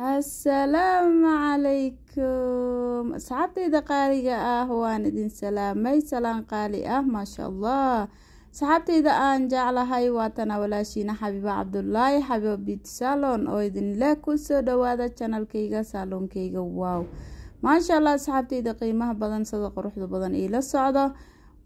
assalaamu calaykum asxaabtayda qaaliga ah waan idin salaamay. Salaan qaali ah maasha allah asxaabtayda aan jeclahay waatana walaashiina xabiiba cabdulaahi xabiiba bit salon oo idinleh ku soo dhawaada janalkayga saaloonkayga waaw maasha allah asxaabtayda qiimaha badan sida quruxda badan iila socdo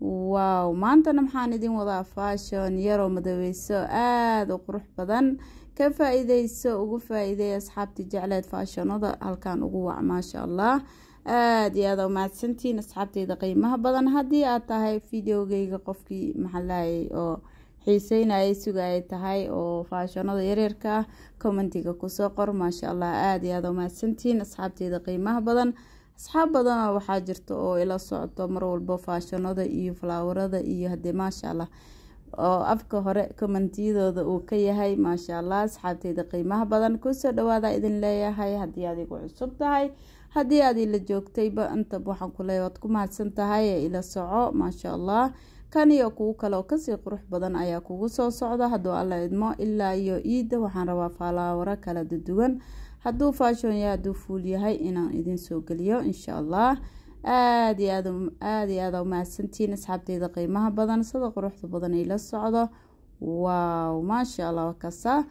waaw maantana maxaan idin wadaa faashon yaroo madaweyso aada u qurux badan. Ka faa-iideyso ugu faa-iideey asxaabtii jecleed faashonada halkan ugu wac maasha allah aada iyo aada umahadsantiin asxaabteyda qiimaha badan. Haddii aad tahay videogeyga qofkii maxalaayay oo xiiseynayay sugaay tahay oo faashonada yareerka ah commentiga ku soo qor maasha allah aada iyo aada umahadsantiin asxaabteyda qiimaha badan asxaab badanoo waxaa jirta oo ila socto mar walbo faashonada iyo falaawarada iyo hadee maasha allah oo afka hore kommentiyadooda uu ka yahay maasha allah asxaabteyda qiimaha badan ku soo dhawaada idin leeyahay. Haddii aad igu cusub tahay haddii aad ila joogtayba inta waxaan ku waad ku mahadsan tahay ee ila soco maasha allah kan iyo kuwo kale oo ka sii qurux badan ayaa kugu soo socda hadduu alla idmo ilaa iyo iida waxaan rabaa falaawaro kala duduwan hadduu faashon yahay hadduu fuul yahay inaan idin soo geliyo insha allah aada iyo aad iyo aada umahadsantiin asxaabteyda qiimaha badan sida quruxda badan ila socdo. Waaw maasha allah wakasa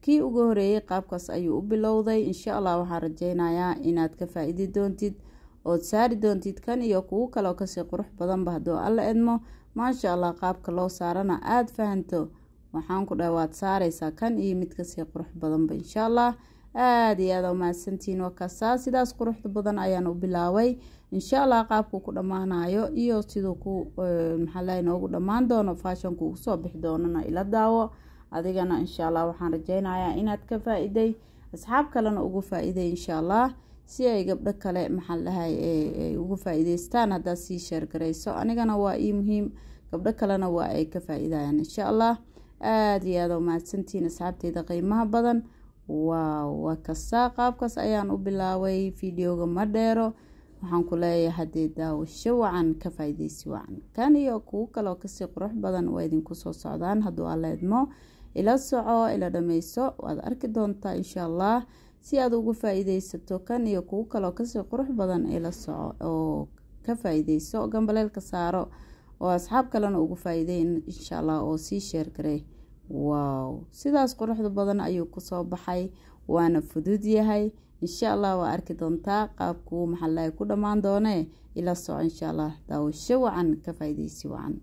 kii ugu horeeyey qaabkaas ayuu u bilowday. Insha allah waxaan rajeynayaa inaad ka faa-idi doontid ood saari doontid kan iyo kuwo kaleoo ka sii qurux badanba hadduu alla idmo maasha allah qaabka loo saarana aada fahanto. Waxaan ku dhaha waad saareysaa kan iyo mid ka sii qurux badanba insha allah aada iyo aada umahadsantiin wakasaa sidaas quruxda badan ayaan u bilaabay. Insha allah qaabkuu ku dhammaanayo iyo siduu ku maxaala noogu dhammaan doono faashonku u soo bixi doonana ila daawo. Adigana insha allah waxaan rajeynayaa inaad ka faa-iday asxaab kalena ugu faa-iday insha allah si ay gabdho kale maxaa ay ugu faa-iideystaan haddaad sii sheergarayso. Anigana waa ii muhiim gabdho kalena waa ay ka faa-idayaan insha allah aada iyo aada umahadsantiin asxaabteyda qiimaha badan waaw waa kasta qaabkaas ayaan u bilaabay videoga ma dheero waxaan ku leeyahay haddee daawasho wacan ka faa-ideysi wacan. Kan iyo kuwo kaleoo ka sii qurux badan waa idinku soo socdaan hadduu alla idmo ila soco ila dhameyso waad arki doontaa insha allah si aad ugu faa-iideysato kan iyo kuwo kaleoo ka sii qurux badan ila soco oo ka faa-iideyso gambaleelka saaro. Oo asxaab kalena ugu faa-iideyn insha allah oo sii sheergarey waaw sidaas quruxda badan ayuu ku soo baxay waana fudud yahay. Insha allah waa arki doontaa qaabkuu maxalaha ku dhammaan doonee. Ila soco insha allah daawasho wacan ka faa-ideysi wacan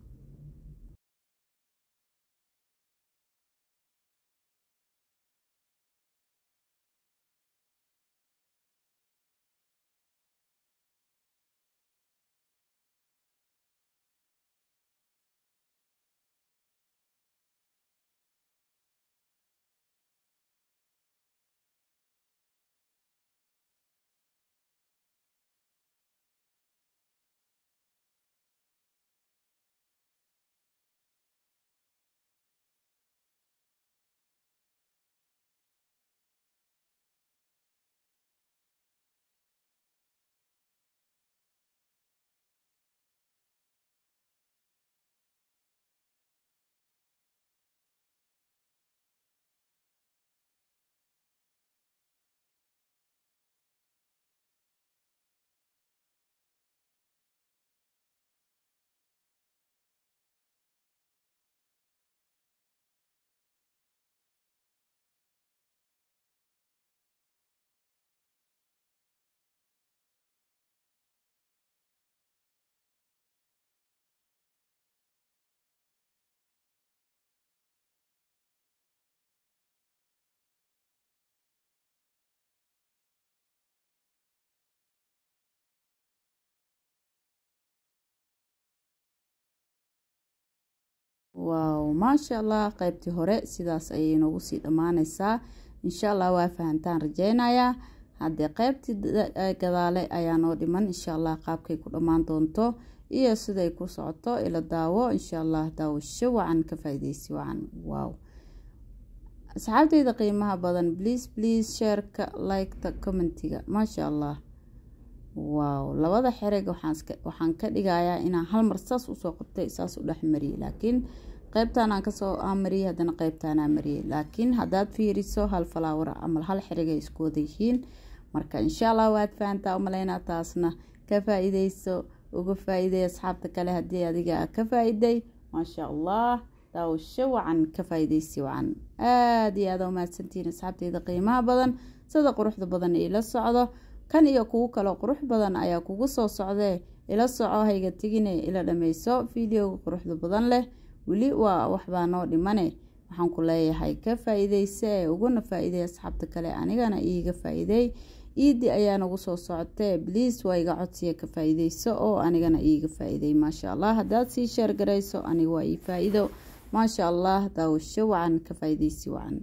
waaw maasha allah qeybtii hore sidaas ayay noogu sii dhammaaneysaa insha allah waa fahantaan rajeynayaa haddee qeybtii gadaale ayaa noo dhiman insha allah qaabkay ku dhammaan doonto. Iyo siday ku socoto ila daawo insha allah daawasho wacan ka faa-ideysi wacan. Waaw asxaabteyda qiimaha badan please please sheerka liketa commentiga maasha allah waaw labada xereg waxaan ka dhigayaa inaan hal mar saas u soo qabtay saas u dhexmariyay laakiin qeybtaan aan ka soo amariyay haddana qeybtaan aan mariyay laakiin haddaad fiiriso hal falaawar amal hal xirigay isku yihiin marka insha allah waad fahantaa umaleynaa taasna ka faa-ideyso uga faa-iiday asxaabta kale haddii adiga ka faa-iday maasha allah daawasho wacan ka faa-ideysi wacan. Aada iyo aada umahadsantihiin asxaabteyda qiimaha badan sida quruxda badan ila socdo kan iyo kuwo kaloo qurux badan ayaa kugu soo socdee. Ila soco hayga tegine ila dhameyso videoga quruxda badan leh weli waa waxbaa noo dhimane. Waxaan ku leeyahay ka faa-ideyse ee uguna faa-iiday asxaabta kale anigana iiga faa-iiday. Iidi ayaa nagu soo socotee bliis waa iga codsiya ka faa-ideyso oo anigana iiga faa-iiday. Maasha allah haddaad sii sheergarayso aniga waa ii faa-iido. Maasha allah daawasho wacan ka faa-ideysi wacan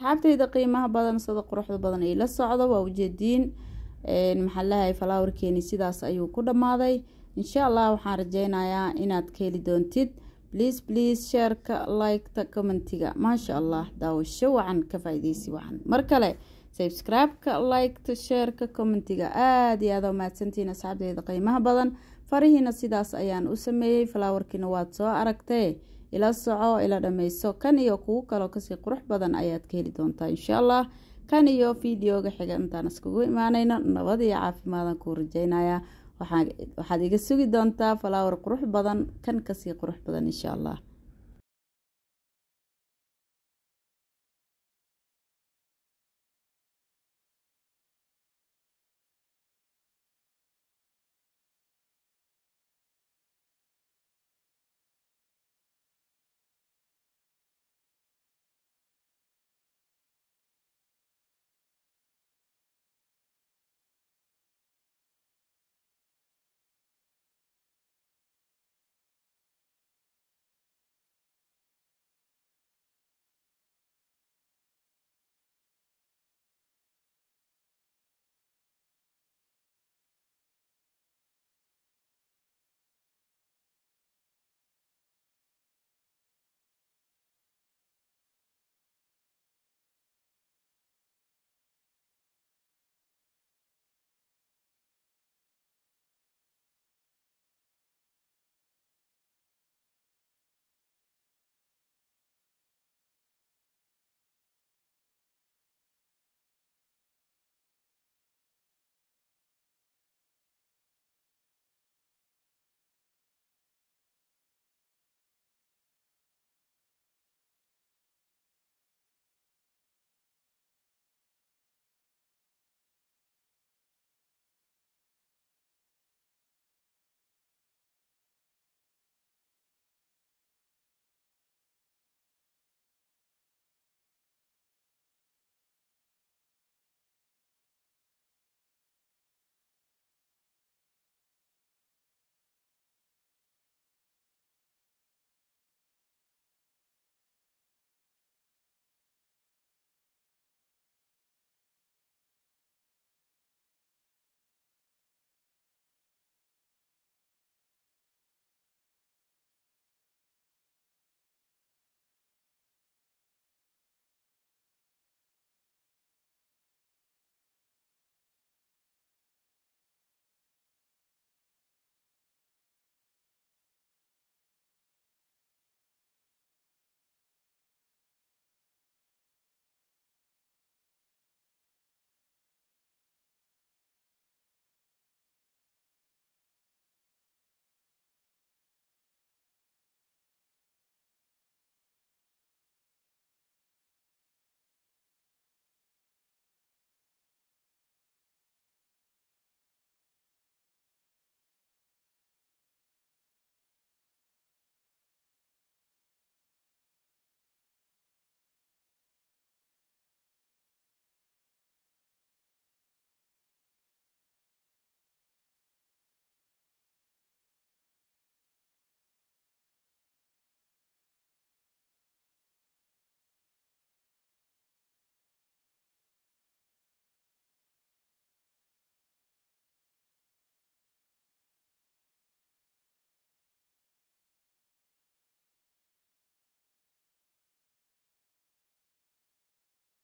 asxaabteyda qiimaha badan sida quruxda badan ay la socdo waa ujeediin maxaa lahay falaawarkeeni sidaas ayuu ku dhammaaday. Insha allah waxaan rajeynayaa inaad ka heli doontid. Bliis bliis sheerka liketa commentiga. Maasha allah daawasho wacan ka faa-ideysi wacan. Mar kale sabscribe-ka liketa sheerka commentiga. Aada iyo aada umahadsantihiin asxaabteyda qiimaha badan. Farihiina sidaas ayaan u sameeyey. Falaawarkiina waad soo aragtee ila soco ila dhameyso kan iyo kuwo kaloo ka sii qurux badan ayaad ka heli doontaa insha allah. Kan iyo videoga xiga intaan iskugu imaaneyno nabad iyo caafimaadan kuu rajeynayaa waxaad iga sugi doontaa falaawar qurux badan kan ka sii qurux badan insha allah